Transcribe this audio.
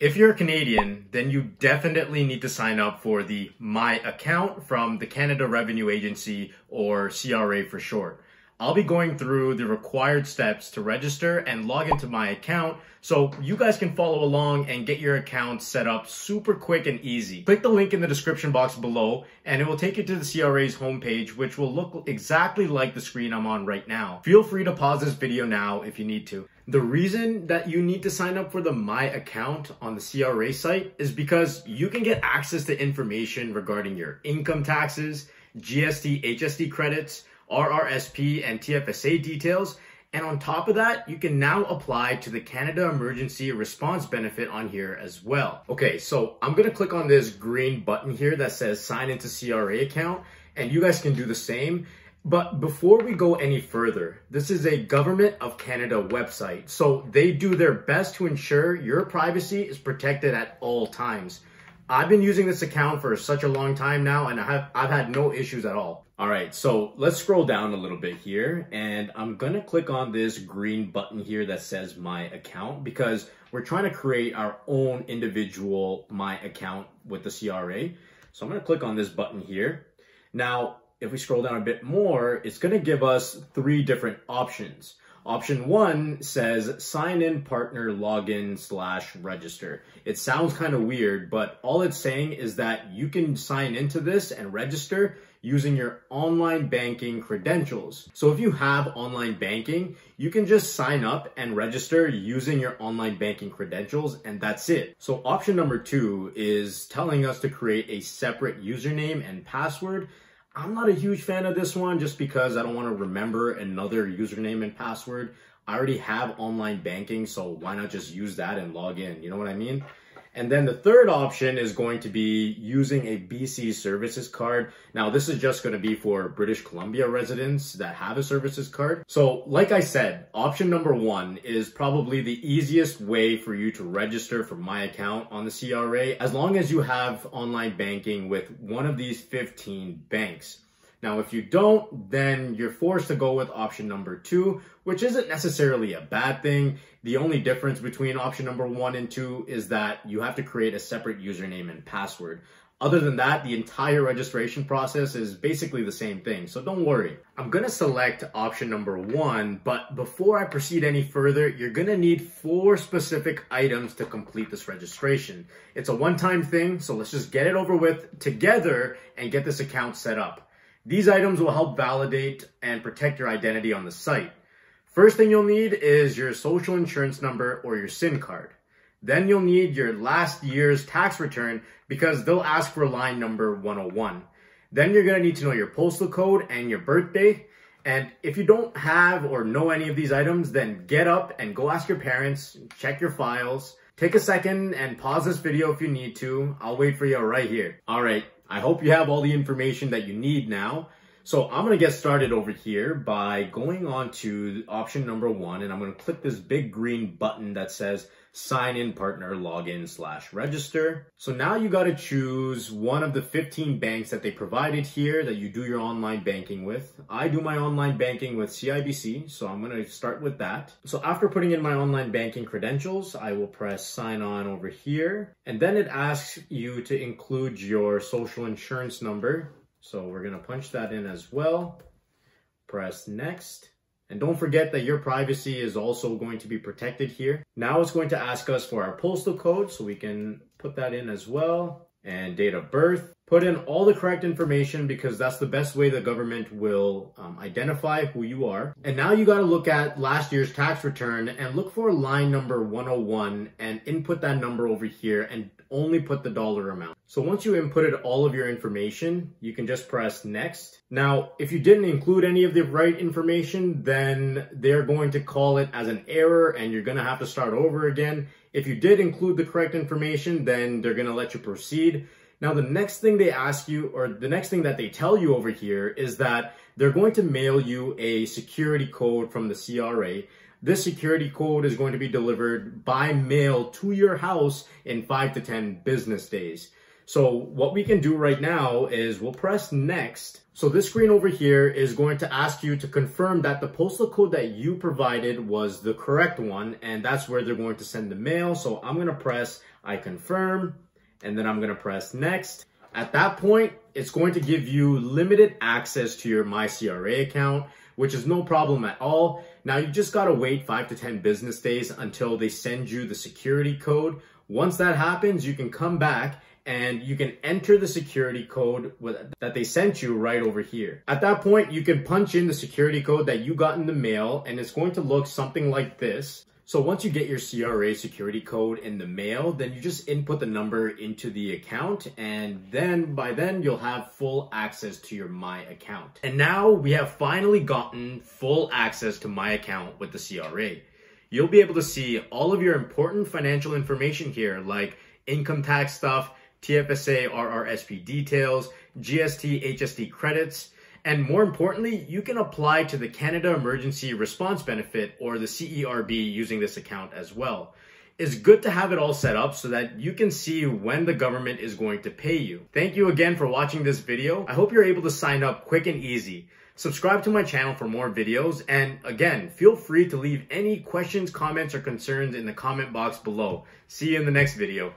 If you're a Canadian, then you definitely need to sign up for the My Account from the Canada Revenue Agency or CRA for short. I'll be going through the required steps to register and log into my account so you guys can follow along and get your account set up super quick and easy. Click the link in the description box below and it will take you to the CRA's homepage which will look exactly like the screen I'm on right now. Feel free to pause this video now if you need to. The reason that you need to sign up for the My Account on the CRA site is because you can get access to information regarding your income taxes, GST, HST credits, RRSP and TFSA details. And on top of that, you can now apply to the Canada Emergency Response Benefit on here as well. Okay, so I'm gonna click on this green button here that says sign into CRA account and you guys can do the same. But before we go any further, this is a Government of Canada website. So they do their best to ensure your privacy is protected at all times. I've been using this account for such a long time now and I have, I've had no issues at all. All right, so let's scroll down a little bit here and I'm gonna click on this green button here that says my account because we're trying to create our own individual my account with the CRA. So I'm gonna click on this button here. Now, if we scroll down a bit more, it's gonna give us three different options. Option one says sign in partner login slash register. It sounds kind of weird, but all it's saying is that you can sign into this and register using your online banking credentials. So if you have online banking, you can just sign up and register using your online banking credentials and that's it. So option number two is telling us to create a separate username and password I'm not a huge fan of this one just because I don't want to remember another username and password. I already have online banking, so why not just use that and log in? You know what I mean? And then the third option is going to be using a BC services card. Now, this is just going to be for British Columbia residents that have a services card. So like I said, option number one is probably the easiest way for you to register for my account on the CRA as long as you have online banking with one of these 15 banks. Now, if you don't, then you're forced to go with option number two, which isn't necessarily a bad thing. The only difference between option number one and two is that you have to create a separate username and password. Other than that, the entire registration process is basically the same thing, so don't worry. I'm gonna select option number one, but before I proceed any further, you're gonna need four specific items to complete this registration. It's a one-time thing, so let's just get it over with together and get this account set up. These items will help validate and protect your identity on the site. First thing you'll need is your social insurance number or your SIN card. Then you'll need your last year's tax return because they'll ask for line number 101. Then you're going to need to know your postal code and your birthday. And if you don't have or know any of these items, then get up and go ask your parents, check your files. Take a second and pause this video if you need to. I'll wait for you right here. All right, I hope you have all the information that you need now. So I'm going to get started over here by going on to option number one, and I'm going to click this big green button that says sign in partner login slash register. So now you got to choose one of the 15 banks that they provided here that you do your online banking with. I do my online banking with CIBC, so I'm going to start with that. So after putting in my online banking credentials, I will press sign on over here, and then it asks you to include your social insurance number so we're to punch that in as well. Press next. And don't forget that your privacy is also going to be protected here. Now it's going to ask us for our postal code, so we can put that in as well. And date of birth. Put in all the correct information because that's the best way the government will um, identify who you are. And now you got to look at last year's tax return and look for line number 101 and input that number over here and only put the dollar amount. So once you inputted all of your information, you can just press next. Now, if you didn't include any of the right information, then they're going to call it as an error and you're going to have to start over again. If you did include the correct information, then they're going to let you proceed. Now, the next thing they ask you, or the next thing that they tell you over here is that they're going to mail you a security code from the CRA this security code is going to be delivered by mail to your house in five to 10 business days. So what we can do right now is we'll press next. So this screen over here is going to ask you to confirm that the postal code that you provided was the correct one and that's where they're going to send the mail. So I'm going to press I confirm and then I'm going to press next. At that point, it's going to give you limited access to your MyCRA account, which is no problem at all. Now you just gotta wait five to 10 business days until they send you the security code. Once that happens, you can come back and you can enter the security code that they sent you right over here. At that point, you can punch in the security code that you got in the mail and it's going to look something like this. So once you get your CRA security code in the mail, then you just input the number into the account and then by then you'll have full access to your My account. And now we have finally gotten full access to My account with the CRA. You'll be able to see all of your important financial information here like income tax stuff, TFSA RRSP details, GST HST credits, and more importantly, you can apply to the Canada Emergency Response Benefit or the CERB using this account as well. It's good to have it all set up so that you can see when the government is going to pay you. Thank you again for watching this video. I hope you're able to sign up quick and easy. Subscribe to my channel for more videos and again, feel free to leave any questions, comments, or concerns in the comment box below. See you in the next video.